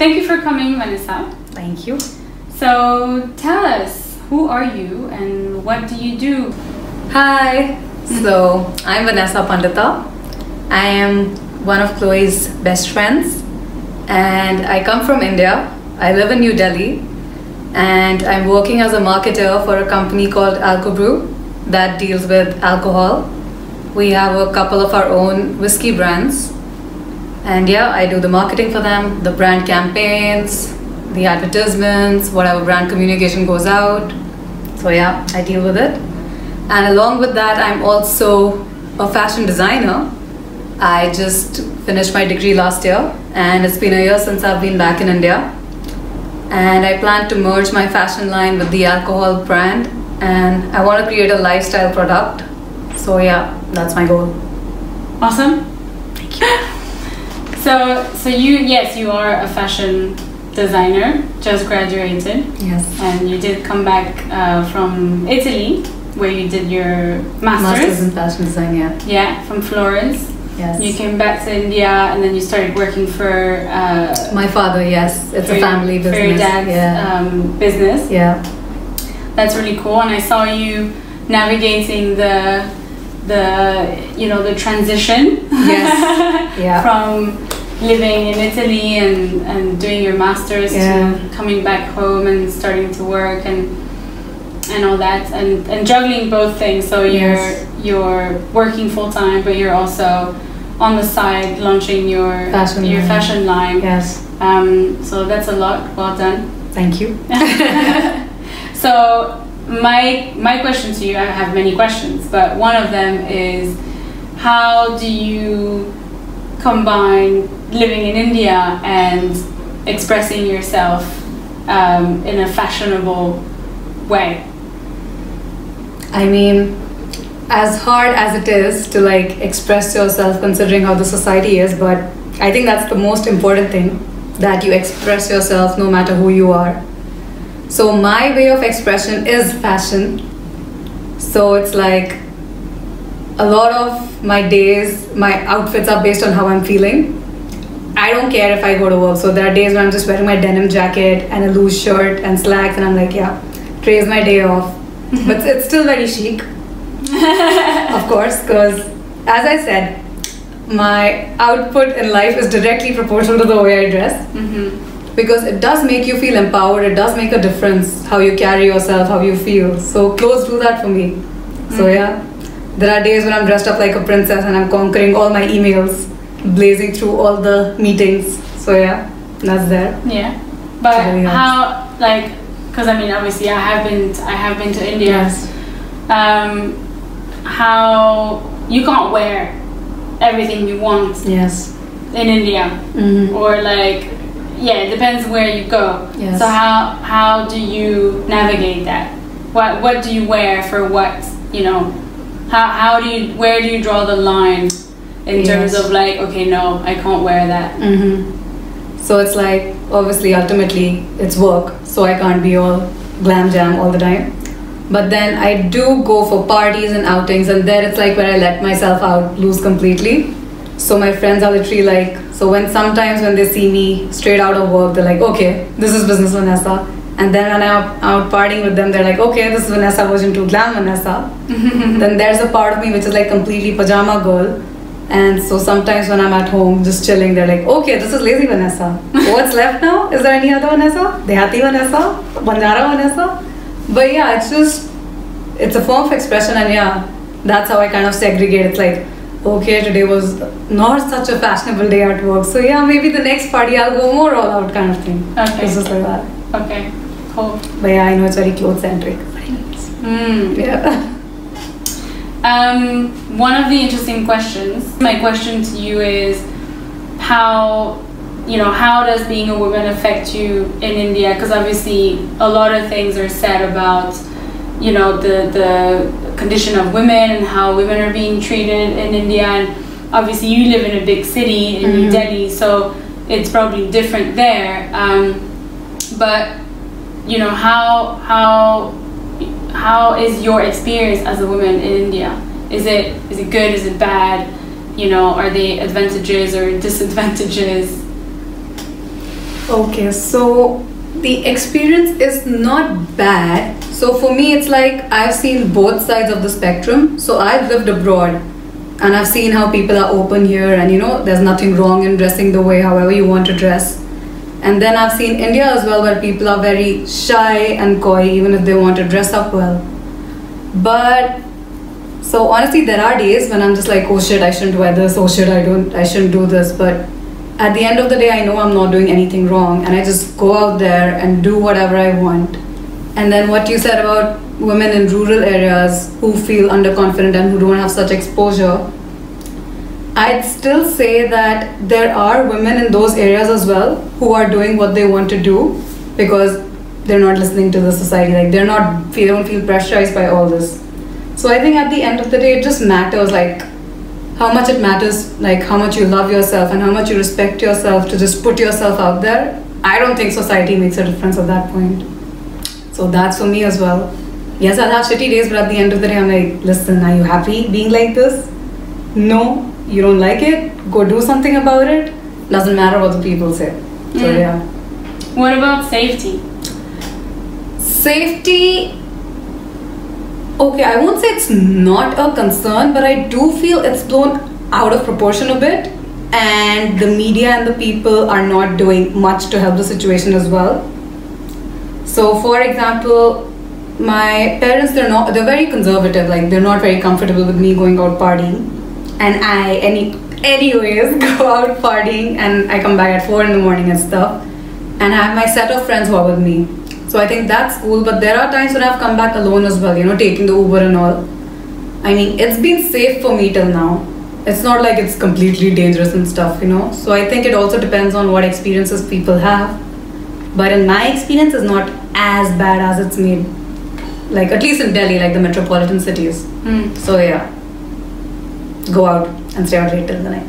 Thank you for coming, Vanessa. Thank you. So tell us, who are you and what do you do? Hi. Hmm. So I'm Vanessa Pandita. I am one of Chloe's best friends, and I come from India. I live in New Delhi, and I'm working as a marketer for a company called Alcobrew that deals with alcohol. We have a couple of our own whiskey brands, and yeah, I do the marketing for them, the brand campaigns, the advertisements, whatever brand communication goes out. So yeah, I deal with it. And along with that, I'm also a fashion designer. I just finished my degree last year, and it's been a year since I've been back in India. And I plan to merge my fashion line with the alcohol brand, and I want to create a lifestyle product. So, yeah, that's my goal. Awesome. So, so you, yes, you are a fashion designer, just graduated. Yes. And you did come back uh, from Italy, where you did your master's. Masters in fashion design, yeah. Yeah, from Florence. Yes. You came back to India and then you started working for uh, my father, yes. It's a your- family business. For your dad's yeah. um, business. yeah. That's really cool. And I saw you navigating the the you know the transition. Yes. Yeah. From living in Italy and, and doing your masters Yeah. to coming back home and starting to work and and all that and, and juggling both things. So you're you're working full time but you're also on the side launching your Fashion your line. fashion line. Yes. Um, so that's a lot. Well done. Thank you. So my my question to you, I have many questions, but one of them is, how do you combine living in India and expressing yourself um, in a fashionable way? I mean, as hard as it is to like express yourself considering how the society is, but I think that's the most important thing that you express yourself no matter who you are. So, my way of expression is fashion. So, it's like a lot of my days, my outfits are based on how I'm feeling. I don't care if I go to work. So, there are days when I'm just wearing my denim jacket and a loose shirt and slacks, and I'm like, yeah, today's my day off. but it's still very chic of course, because as I said, my output in life is directly proportional to the way I dress. Mm-hmm. Because it does make you feel empowered, it does make a difference how you carry yourself, how you feel. So clothes do that for me. So Mhm. yeah, there are days when I'm dressed up like a princess and I'm conquering all my emails, blazing through all the meetings. So yeah, that's there. Yeah, but Very hard. how like because I mean obviously I have been I have been to India. Yes. Um, how you can't wear everything you want Yes. in India Mhm. or like yeah it depends where you go Yes. so how how do you navigate that what what do you wear for what you know how, how do you where do you draw the line in terms of like okay no I can't wear that hmm So it's like obviously ultimately it's work, so I can't be all glam jam all the time. But then I do go for parties and outings, and there it's like where I let myself out loose completely. So my friends are literally like, so when sometimes when they see me straight out of work, they're like, okay, this is business Vanessa. And then when I'm out partying with them, they're like, okay, this is Vanessa version 2, glam Vanessa. then there's a part of me which is like completely pajama girl. And so sometimes when I'm at home just chilling, they're like, okay, this is lazy Vanessa. What's left now? Is there any other Vanessa? Dehati Vanessa? Banjara Vanessa? But yeah, it's just, it's a form of expression and yeah, that's how I kind of segregate. It's like, okay, today was not such a fashionable day at work. So yeah, maybe the next party I'll go more all out kind of thing. Okay. It's just like that. okay cool But yeah, I know it's very clothes centric. mm. Yeah. Um, one of the interesting questions, my question to you is how, you know, how does being a woman affect you in India? Because obviously a lot of things are said about, you know, the, the condition of women and how women are being treated in India. And obviously you live in a big city in New Mhm. Delhi, so it's probably different there. Um, but, you know, how, how how is your experience as a woman in India? Is it is it good? Is it bad? You know, are they advantages or disadvantages? Okay, so the experience is not bad. So for me, it's like I've seen both sides of the spectrum. So I've lived abroad and I've seen how people are open here, and you know, there's nothing wrong in dressing the way however you want to dress. And then I've seen India as well, where people are very shy and coy, even if they want to dress up well. But so honestly, there are days when I'm just like, oh shit, I shouldn't wear this. Oh shit, I don't, I shouldn't do this. But at the end of the day, I know I'm not doing anything wrong, and I just go out there and do whatever I want. And then what you said about women in rural areas who feel underconfident and who don't have such exposure, I'd still say that there are women in those areas as well who are doing what they want to do because they're not listening to the society. Like they're not, they don't feel pressurized by all this. So I think at the end of the day, it just matters like how much it matters, like how much you love yourself and how much you respect yourself to just put yourself out there. I don't think society makes a difference at that point. So that's for me as well. Yes, I'll have shitty days, but at the end of the day, I'm like, listen, are you happy being like this? No, you don't like it? Go do something about it. Doesn't matter what the people say. So Mm. yeah. What about safety? Safety. Okay, I won't say it's not a concern, but I do feel it's blown out of proportion a bit, and the media and the people are not doing much to help the situation as well. So, for example, my parents they're not they're very conservative. Like they're not very comfortable with me going out partying, and I any anyways go out partying, and I come back at four in the morning and stuff, and I have my set of friends who are with me. So I think that's cool. But there are times when I've come back alone as well. You know, taking the Uber and all. I mean, it's been safe for me till now. It's not like it's completely dangerous and stuff, you know. So I think it also depends on what experiences people have. But in my experience, it's not as bad as it's made. Like at least in Delhi, like the metropolitan cities. Mm. So yeah, go out and stay out late till the night.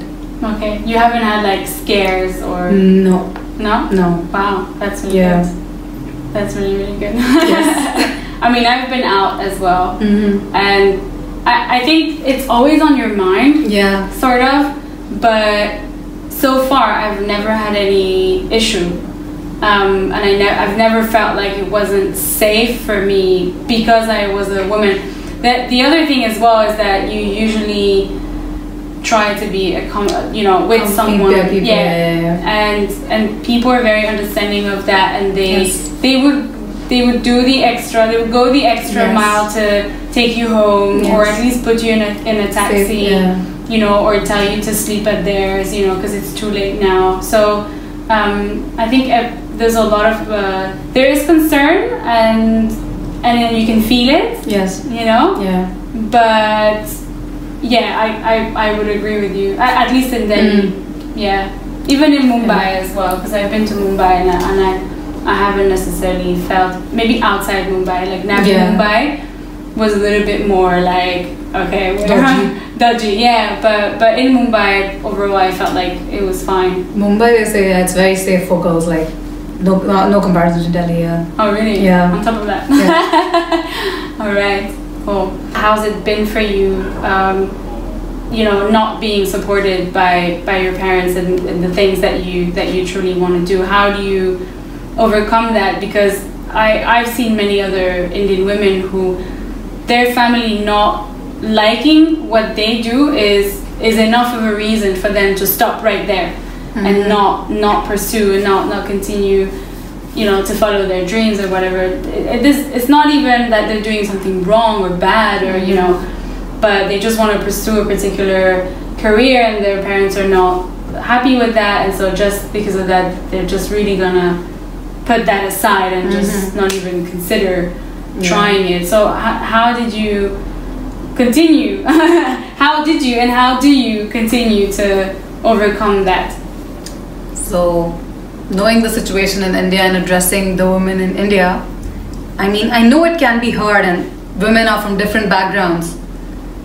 Okay, you haven't had like scares or No, no? no. Wow, that's really Yeah. good. That's really really good. Yes. I mean, I've been out as well, Mm-hmm. and I, I think it's always on your mind, Yeah. sort of. But so far, I've never had any issue, um, and I ne- I've never felt like it wasn't safe for me because I was a woman. That the other thing as well is that you usually try to be a com- you know with someone people, yeah, and and people are very understanding of that and they Yes. they would they would do the extra they would go the extra Yes. mile to take you home or at least put you in a in a taxi Safe, yeah. you know or tell you to sleep at theirs you know because it's too late now so um, I think uh, there's a lot of uh, there is concern and and then you can feel it Yes. you know Yeah. but yeah, I, I, I would agree with you. At, at least in Delhi, Mm. yeah. Even in Mumbai as well, because I've been to Mumbai and, I, and I, I haven't necessarily felt maybe outside Mumbai, like Navi Yeah. Mumbai was a little bit more like okay, Dodgy. dodgy, yeah. But but in Mumbai overall, I felt like it was fine. Mumbai, say yeah, it's very safe for girls. Like no, no, no comparison to Delhi. Yeah. Oh really? Yeah. On top of that. All right. Cool. How's it been for you? Um, you know, not being supported by by your parents and, and the things that you that you truly want to do. How do you overcome that? Because I I've seen many other Indian women who their family not liking what they do is is enough of a reason for them to stop right there and Mhm. not not pursue and not not continue you know to follow their dreams or whatever. It, it's not even that they're doing something wrong or bad or you know but they just want to pursue a particular career and their parents are not happy with that. And so just because of that they're just really gonna put that aside and just Mhm. not even consider Yeah. trying it. So how, how did you continue? How did you and how do you continue to overcome that? So, knowing the situation in India and addressing the women in India, I mean, I know it can be hard and women are from different backgrounds.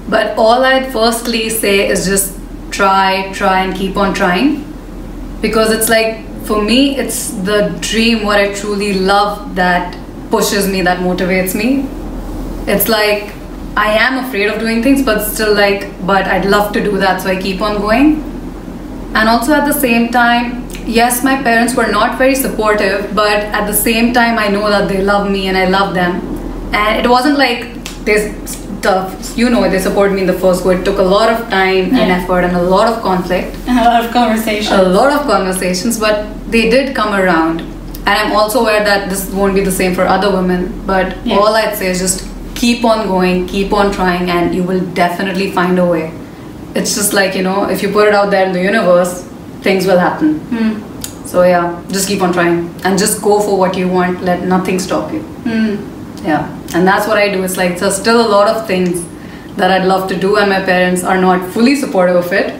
But all I'd firstly say is just try, try, and keep on trying. Because it's like, for me, it's the dream, what I truly love that pushes me, that motivates me. It's like, I am afraid of doing things, but still, like, but I'd love to do that, so I keep on going and also at the same time yes, my parents were not very supportive, but at the same time, I know that they love me and I love them. And it wasn't like this stuff, you know, they supported me in the first go. It took a lot of time and effort and a lot of conflict, and A lot of conversation. a lot of conversations, but they did come around. And I'm also aware that this won't be the same for other women, but Yeah. all I'd say is just keep on going, keep on trying, and you will definitely find a way. It's just like, you know, if you put it out there in the universe, things will happen. Hmm. So yeah, just keep on trying and just go for what you want. Let nothing stop you. Hmm. Yeah, and that's what I do. It's like there's still a lot of things that I'd love to do, and my parents are not fully supportive of it.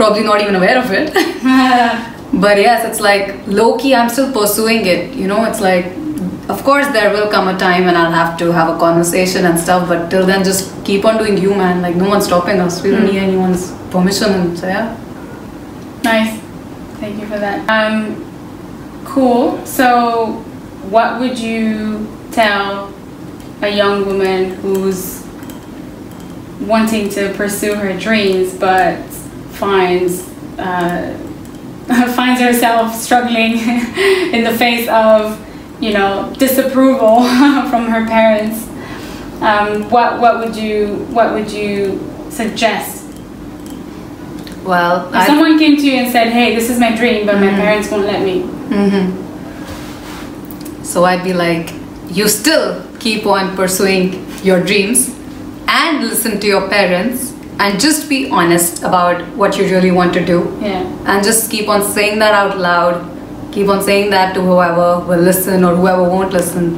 Probably not even aware of it. but yes, it's like low key. I'm still pursuing it. You know, it's like, of course, there will come a time when I'll have to have a conversation and stuff. But till then, just keep on doing you, man. Like no one's stopping us. We don't Mm. need anyone's permission, and so yeah. Nice. Thank you for that. Um, cool. So, what would you tell a young woman who's wanting to pursue her dreams but finds uh, finds herself struggling in the face of you know disapproval from her parents? Um, what what would you what would you suggest Well, if someone came to you and said, "Hey, this is my dream, but my Mhm. parents won't let me," hmm So I'd be like, you still keep on pursuing your dreams and listen to your parents and just be honest about what you really want to do yeah, and just keep on saying that out loud. Keep on saying that to whoever will listen or whoever won't listen.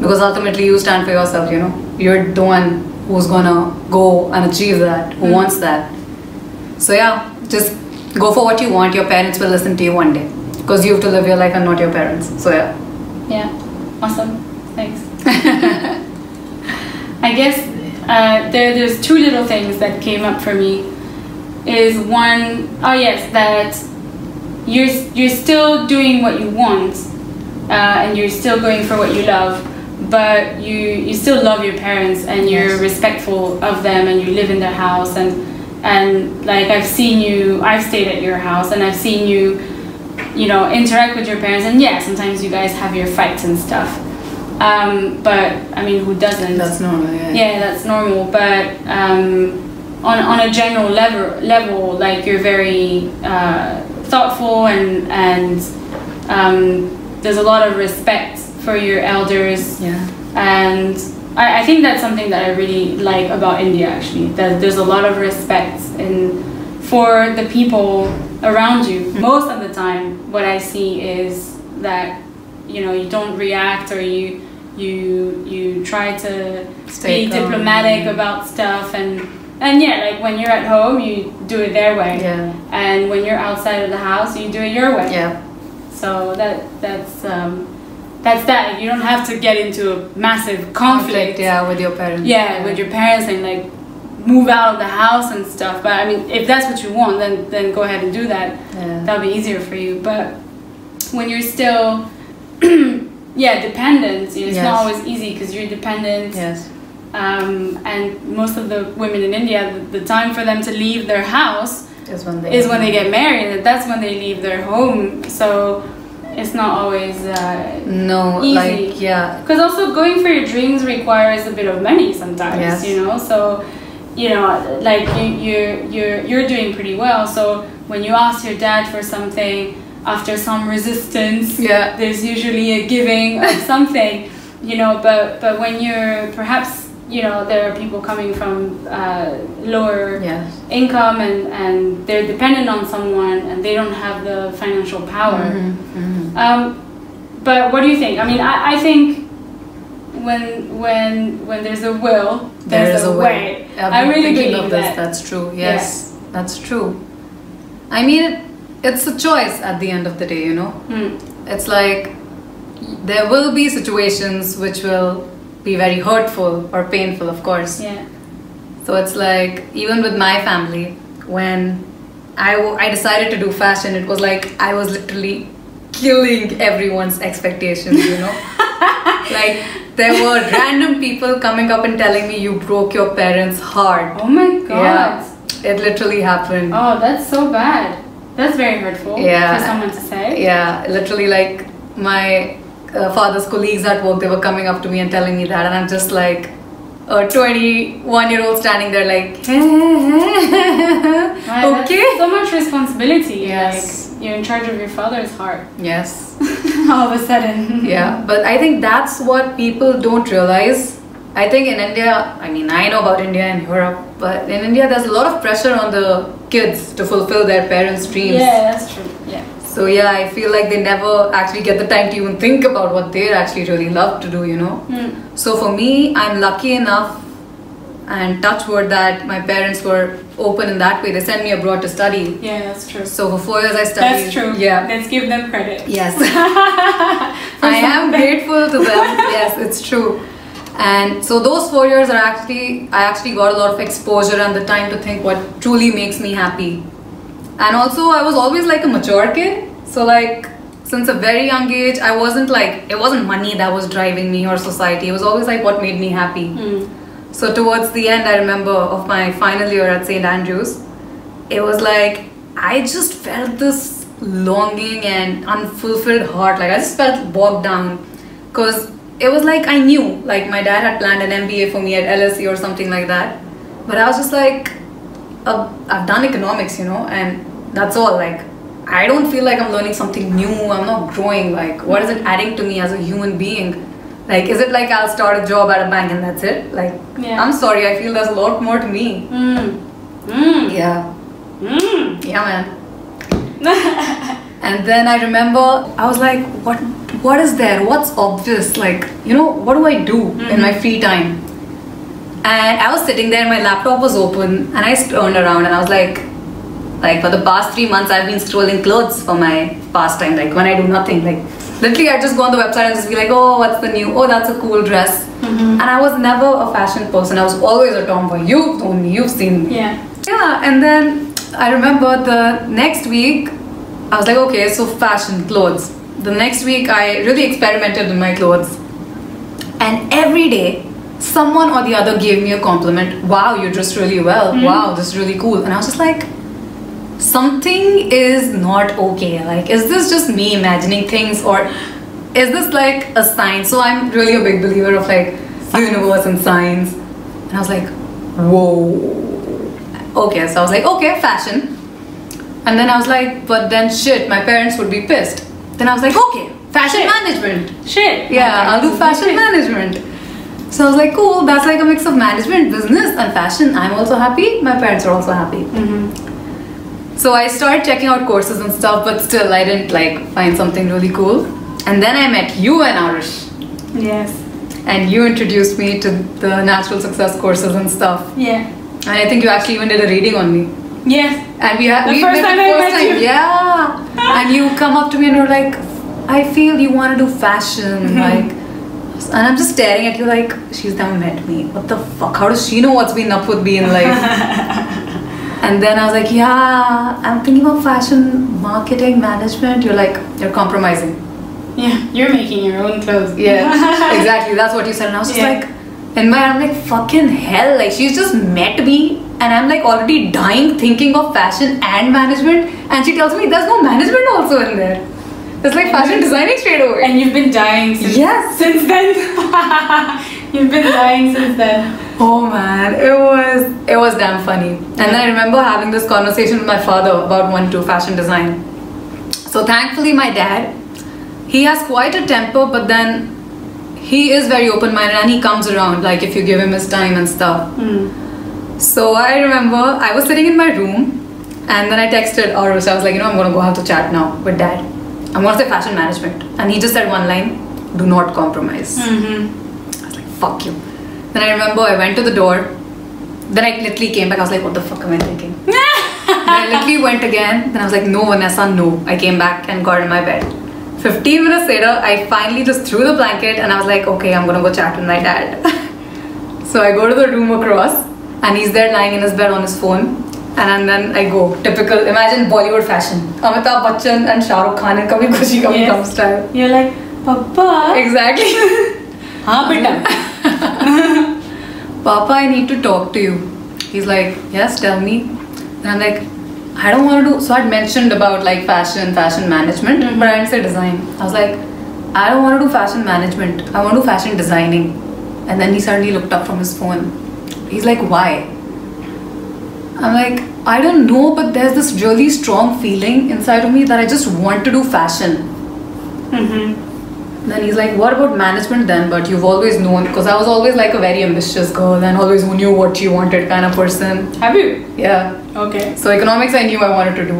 Because ultimately you stand for yourself, you know. You're the one who's gonna go and achieve that, who Mm. wants that. So yeah, just go for what you want. Your parents will listen to you one day. Because you have to live your life and not your parents. So yeah. yeah, awesome, thanks. I guess uh, there there's two little things that came up for me. Is one, oh yes, that you're you're still doing what you want, uh, and you're still going for what you love, but you you still love your parents and you're Yes. respectful of them and you live in their house and and like I've seen you, I've stayed at your house and I've seen you, you know, interact with your parents and yeah, sometimes you guys have your fights and stuff. Um, but I mean, who doesn't? That's normal, yeah. yeah, that's normal. But um, on on a general level, level, like you're very uh, thoughtful and and um, there's a lot of respect for your elders Yeah. and I, I think that's something that I really like about India actually that there's a lot of respect in for the people around you Mm-hmm. most of the time what I see is that you know you don't react or you you you try to Stay be calm. diplomatic about stuff and and yeah like when you're at home you do it their way Yeah. and when you're outside of the house you do it your way Yeah. so that that's um, that's that. You don't have to get into a massive conflict. yeah, with your parents. Yeah, with your parents and like move out of the house and stuff. But I mean, if that's what you want, then then go ahead and do that. Yeah. That'll be easier for you. But when you're still yeah dependent, it's Yes. not always easy because you're dependent. Yes. Um, and most of the women in India, the, the time for them to leave their house Is when they is when they get married. and That's when they leave their home. So it's not always. Uh, No, Easy. like yeah. because also going for your dreams requires a bit of money sometimes. Yes. You know, so you know, like you you're you're you're doing pretty well. So when you ask your dad for something after some resistance, Yeah. there's usually a giving of something. You know, but but when you're perhaps you know there are people coming from uh, lower Yes. income and, and they're dependent on someone and they don't have the financial power. Mhm, mhm. Um, but what do you think? I mean, I, I think when when when there's a will, There there's a a way. way. I really believe of this. that. That's true. Yes, that's true. I mean, it, it's a choice at the end of the day. You know, Hmm. it's like there will be situations which will be very hurtful or painful, of course. Yeah. So it's like even with my family, when I, w- I decided to do fashion, it was like I was literally killing everyone's expectations, you know? like there were random people coming up and telling me you broke your parents' heart. Oh my god. Yeah, it literally happened. Oh, that's so bad. That's very hurtful Yeah. for someone to say. Yeah, literally, like my uh, father's colleagues at work, they were coming up to me and telling me that, and I'm just like a 21 year old standing there, like, okay. So much responsibility. Yes. Like you're in charge of your father's heart. Yes. All of a sudden. Yeah, but I think that's what people don't realize. I think in India, I mean, I know about India and Europe, but in India, there's a lot of pressure on the kids to fulfill their parents' dreams. Yeah, that's true. Yeah. So yeah, I feel like they never actually get the time to even think about what they actually really love to do, you know. Mm. So for me, I'm lucky enough and touch wood that my parents were open in that way. They send me abroad to study. Yeah, that's true. So for four years I studied. That's true. Yeah. Let's give them credit. Yes. I am grateful to them. yes, it's true. And so those four years are actually I actually got a lot of exposure and the time to think what truly makes me happy. And also I was always like a mature kid. So like since a very young age I wasn't like it wasn't money that was driving me or society. It was always like what made me happy. Mm. So towards the end, I remember of my final year at St. Andrews, it was like I just felt this longing and unfulfilled heart. Like I just felt bogged down because it was like I knew, like my dad had planned an MBA for me at LSE or something like that. But I was just like, uh, I've done economics, you know, and that's all. Like I don't feel like I'm learning something new. I'm not growing. Like what is it adding to me as a human being? Like, is it like I'll start a job at a bank and that's it? Like, Yeah. I'm sorry, I feel there's a lot more to me. Mm. Mm. Yeah. Mm. Yeah, man. And then I remember I was like, what what is there? What's obvious? Like, you know, what do I do in my free time? And I was sitting there, my laptop was open, and I turned around and I was like, like for the past three months I've been scrolling clothes for my pastime, like when I do nothing. Like literally I just go on the website and just be like, oh what's the new? Oh that's a cool dress. Mm-hmm. And I was never a fashion person. I was always a tomboy. You've known me, you've seen me. yeah. Yeah, and then I remember the next week, I was like, okay, so fashion, clothes. The next week, I really experimented with my clothes. And every day, someone or the other gave me a compliment. Wow, you dressed really well. Mm-hmm. Wow, this is really cool. And I was just like, something is not okay. Like, is this just me imagining things or is this like a sign? So I'm really a big believer of like universe and signs. And I was like, whoa. Okay, so I was like, okay, fashion. And then I was like, but then shit, my parents would be pissed. Then I was like, okay, fashion Shit. management. Shit. Yeah, I'll do fashion management. So I was like, cool, that's like a mix of management, business, and fashion. I'm also happy, my parents are also happy. Mm-hmm. So I started checking out courses and stuff, but still I didn't like find something really cool. And then I met you and Arish. Yes. And you introduced me to the natural success courses and stuff. Yeah. And I think you actually even did a reading on me. Yes. And we had The we first met time the I first met time. you. Yeah. and you come up to me and you're like, I feel you want to do fashion, mm-hmm. like. And I'm just staring at you like she's never met me. What the fuck? How does she know what's been up with me in life? and then I was like, yeah, I'm thinking about fashion marketing management. You're like, you're compromising. Yeah. You're making your own clothes. Yeah, exactly. That's what you said. And I was just Yeah. like, in my head, I'm like, fucking hell. Like, she's just met me, and I'm like already dying thinking of fashion and management. And she tells me there's no management also in there. It's like fashion designing straight away. And you've been dying since Yes. since then. you've been dying since then. Oh man, it was it was damn funny. And then I remember having this conversation with my father about one two fashion design. So thankfully, my dad, he has quite a temper, but then he is very open-minded and he comes around like if you give him his time and stuff. Mm. So I remember I was sitting in my room and then I texted Arush. I was like, you know, I'm gonna go have to chat now with dad. I'm gonna say fashion management. And he just said one line, do not compromise. Mm-hmm. I was like, fuck you. Then I remember I went to the door. Then I literally came back. I was like, what the fuck am I thinking? then I literally went again. Then I was like, no, Vanessa, no. I came back and got in my bed. 15 minutes later, I finally just threw the blanket and I was like, okay, I'm gonna go chat with my dad. so I go to the room across and he's there lying in his bed on his phone. And then I go, typical, imagine Bollywood fashion. Amitabh Bachchan and Shah Rukh Khan in Kabhi Khushi Kabhi Yes. Gum style. You're like, Papa. Exactly. हाँ बेटा. Papa, I need to talk to you. He's like, Yes, tell me. And I'm like, I don't want to do. So I'd mentioned about like fashion, fashion management, Mhm. but I didn't say design. I was like, I don't want to do fashion management. I want to do fashion designing. And then he suddenly looked up from his phone. He's like, why? I'm like, I don't know, but there's this really strong feeling inside of me that I just want to do fashion. Mm-hmm. Then he's like, What about management then? But you've always known, because I was always like a very ambitious girl and always knew what she wanted kind of person. Have you? Yeah. Okay. So economics I knew I wanted to do.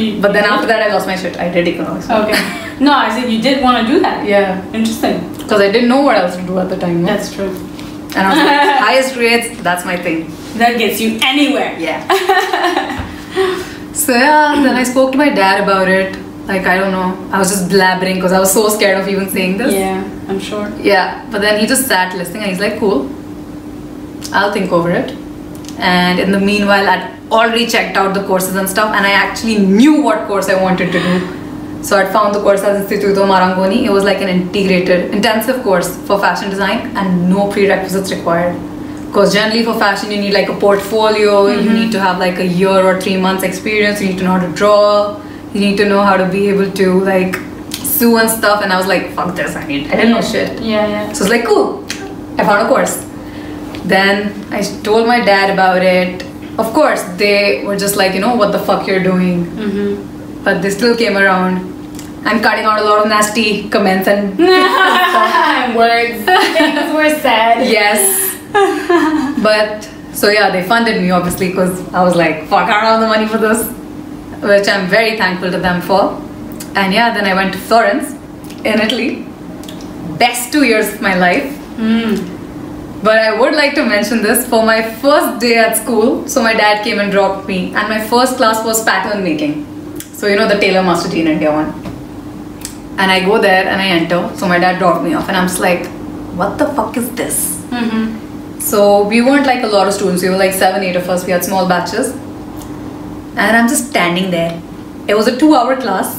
You- But then after that I lost my shit. I did economics. Okay. No, I said you did want to do that. Yeah. Interesting. Because I didn't know what else to do at the time. no? That's true. and I was like, highest grades, that's my thing. That gets you anywhere. Yeah. so yeah, then I spoke to my dad about it. Like I don't know. I was just blabbering because I was so scared of even saying this. Yeah, I'm sure. Yeah, but then he just sat listening and he's like, cool, I'll think over it. And in the meanwhile, I'd already checked out the courses and stuff, and I actually knew what course I wanted to do. So I'd found the course at Instituto Marangoni. It was like an integrated, intensive course for fashion design and no prerequisites required. Because generally for fashion, you need like a portfolio, you Mhm. need to have like a year or three months experience, you need to know how to draw, you need to know how to be able to like sew and stuff. And I was like, fuck this, I need, I didn't know shit. Yeah, yeah. So it's like, cool, I found a course. Then I told my dad about it. Of course, they were just like, you know, what the fuck you're doing. Mm-hmm. But they still came around. I'm cutting out a lot of nasty comments and Words. Things were said. yes. But so yeah, they funded me obviously because I was like, fuck, I don't have the money for this, which I'm very thankful to them for. And yeah, then I went to Florence in Italy. Best two years of my life. Mm. But I would like to mention this for my first day at school. So my dad came and dropped me, and my first class was pattern making. So you know the Tailor Master T in India one. And I go there and I enter. So my dad dropped me off, and I'm just like, what the fuck is this? Mm-hmm. So we weren't like a lot of students. We were like seven, eight of us. We had small batches, and I'm just standing there. It was a two-hour class,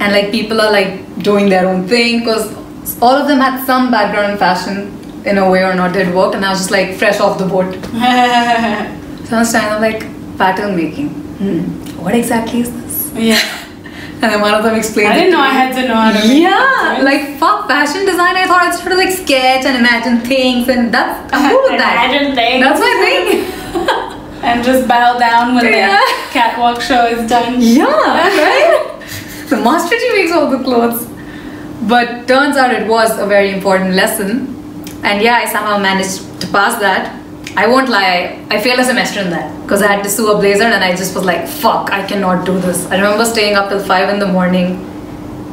and like people are like doing their own thing because all of them had some background in fashion in a way or not did work, and I was just like fresh off the boat. So I was standing there like pattern making. Hmm. What exactly is this? yeah. And then one of them explained. I didn't know I had to know how to make Yeah, like fuck fashion design. I thought sort of like sketch and imagine things, and that's I'm with that. Imagine things. That's my thing. And just bow down when Yeah. the catwalk show is done. yeah, right. the master ji makes all the clothes. But turns out it was a very important lesson, and yeah, I somehow managed to pass that. I won't lie, I failed a semester in that because I had to sew a blazer, and I just was like, "Fuck, I cannot do this." I remember staying up till five in the morning,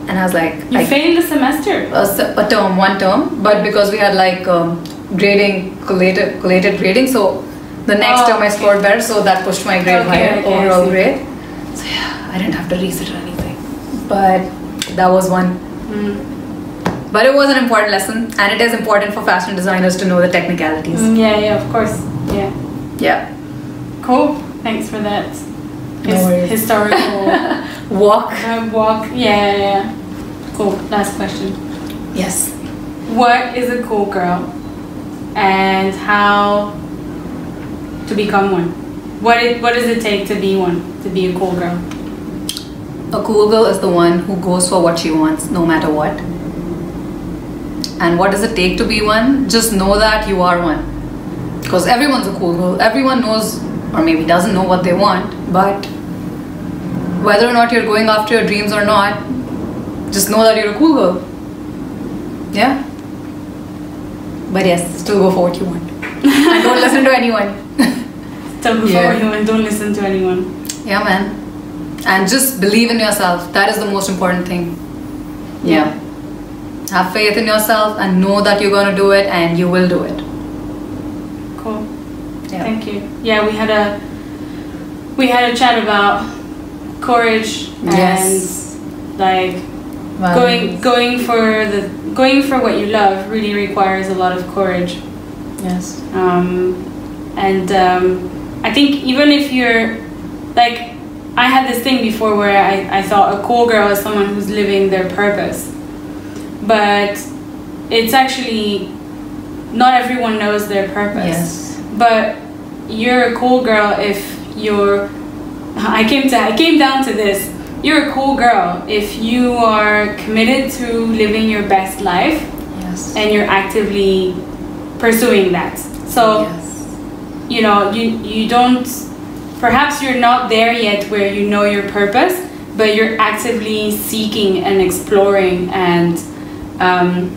and I was like, You I failed a semester. a, a term, one term, but because we had like um, grading, collated, collated grading, so the next Oh, term I scored better, so that pushed my grade Okay, higher, okay, overall grade. So yeah, I didn't have to resit or anything, but that was one. Mm. But it was an important lesson, and it is important for fashion designers to know the technicalities. Mm, Yeah, yeah, of course. Yeah. Yeah, Cool. Thanks for that. No historical walk. uh, walk. Yeah, yeah, yeah. Cool. Last question. Yes. What is a cool girl, and how to become one? What it, What does it take to be one? To be a cool girl? A cool girl is the one who goes for what she wants, no matter what. And what does it take to be one? Just know that you are one. Because everyone's a cool girl. Everyone knows, or maybe doesn't know what they want, but whether or not you're going after your dreams or not, just know that you're a cool girl. Yeah? But yes, still go for what you want. and don't listen to anyone. Before Yeah. you and don't listen to anyone. Yeah, man. And just believe in yourself. That is the most important thing. Yeah. Have faith in yourself and know that you're going to do it and you will do it. Cool. Yeah. Thank you. Yeah, we had a we had a chat about courage Yes. and like going going for the going for what you love really requires a lot of courage. Yes. Um, and um, I think even if you're like I had this thing before where I, I thought a cool girl is someone who's living their purpose. But it's actually not everyone knows their purpose. Yes. But you're a cool girl if you're I came to I came down to this. You're a cool girl if you are committed to living your best life Yes. and you're actively pursuing that. So yes. You know you you don't perhaps you're not there yet where you know your purpose but you're actively seeking and exploring and um,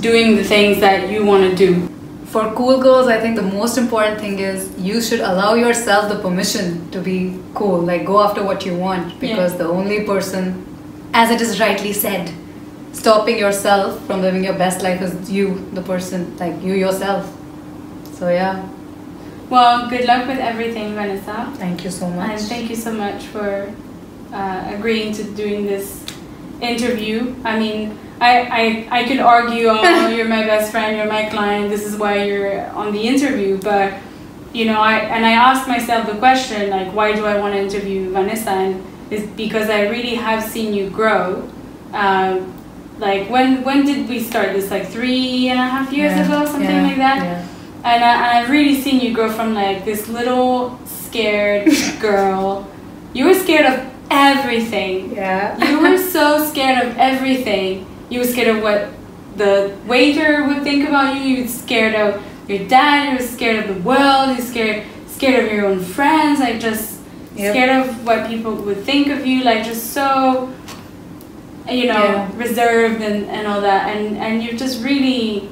doing the things that you want to do For cool girls, I think the most important thing is you should allow yourself the permission to be cool. Like go after what you want because the only person, as it is rightly said, stopping yourself from living your best life is you, the person, like you yourself. So yeah, well good luck with everything vanessa thank you so much. and thank you so much for uh, agreeing to doing this interview i mean I, I, I could argue, oh, you're my best friend, you're my client, this is why you're on the interview. But, you know, I, and I asked myself the question, like, why do I want to interview Vanessa? And it's because I really have seen you grow. Um, like, when, when did we start this? Like three and a half years Yeah, ago, something yeah, like that? Yeah. And, I, I've really seen you grow from like this little scared girl. You were scared of everything. Yeah. You were so scared of everything. You were scared of what the waiter would think about you. You were scared of your dad. You were scared of the world. You were scared scared of your own friends. Like just Yep. scared of what people would think of you. Like just so, you know, Yeah. reserved and, and all that. And and you just really,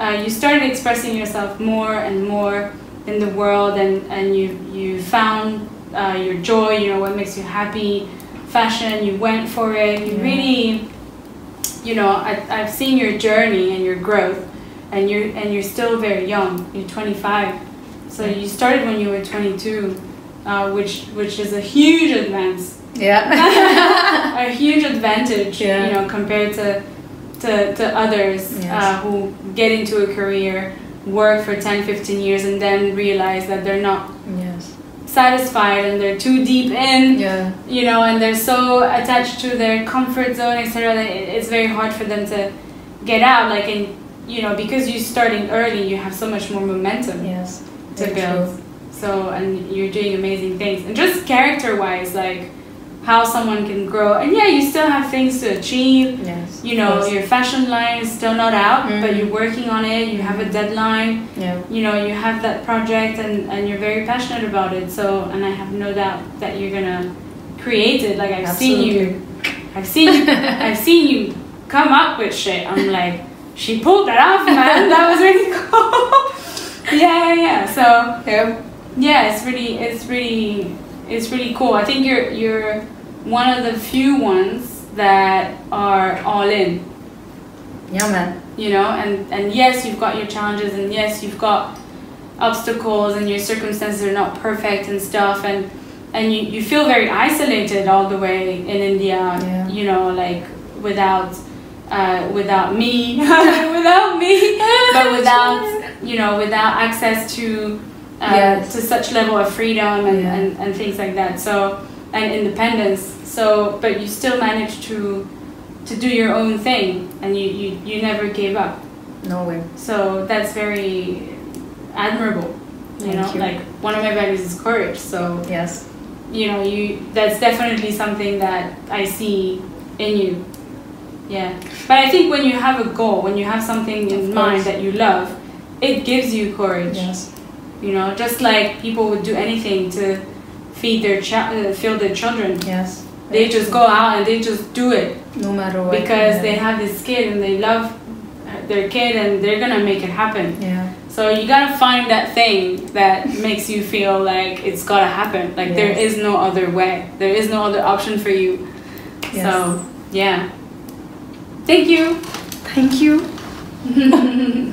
uh, you started expressing yourself more and more in the world. And and you you found uh, your joy. You know what makes you happy. Fashion. You went for it. You Yeah. really you know, I, I've seen your journey and your growth, and you're and you're still very young. You're 25, so you started when you were 22, uh, which which is a huge advance, Yeah. a huge advantage, Yeah. you know, compared to to, to others Yes. uh, who get into a career, work for 10, 15 years, and then realize that they're not yes. satisfied and they're too deep in Yeah. you know, and they're so attached to their comfort zone, etc. That it's very hard for them to get out. Like, in you know, because you're starting early, you have so much more momentum Yes. to build. true. So, and you're doing amazing things, and just character-wise, like how someone can grow. And yeah, you still have things to achieve. Yes. You know, Yes. your fashion line is still not out, but Mhm. you're working on it. You have a deadline Yeah. you know you have that project and, and you're very passionate about it so and i have no doubt that you're gonna create it like i've seen you i've seen you i've seen you come up with shit i'm like she pulled that off man that was really cool yeah yeah yeah so Yeah. yeah it's really it's really it's really cool i think you're you're one of the few ones that are all in Yeah, man. you know and and yes you've got your challenges and yes you've got obstacles and your circumstances are not perfect and stuff and and you, you feel very isolated all the way in india Yeah. you know like without uh, without me without me but without you know without access to uh, Yes. to such level of freedom and, Yeah. and, and things like that so and independence so but you still managed to to do your own thing and you, you, you never gave up No way. so that's very admirable you Thank know you. like one of my values is courage so Yes. you know you that's definitely something that i see in you yeah but i think when you have a goal when you have something in mind that you love it gives you courage Yes. you know just like people would do anything to feed their child uh, feed their children Yes. they just go out and they just do it No matter what. because yeah. they have this kid and they love their kid and they're gonna make it happen Yeah. so you gotta find that thing that makes you feel like it's gotta happen like there Yes. is no other way there is no other option for you Yes. so yeah thank you Thank you.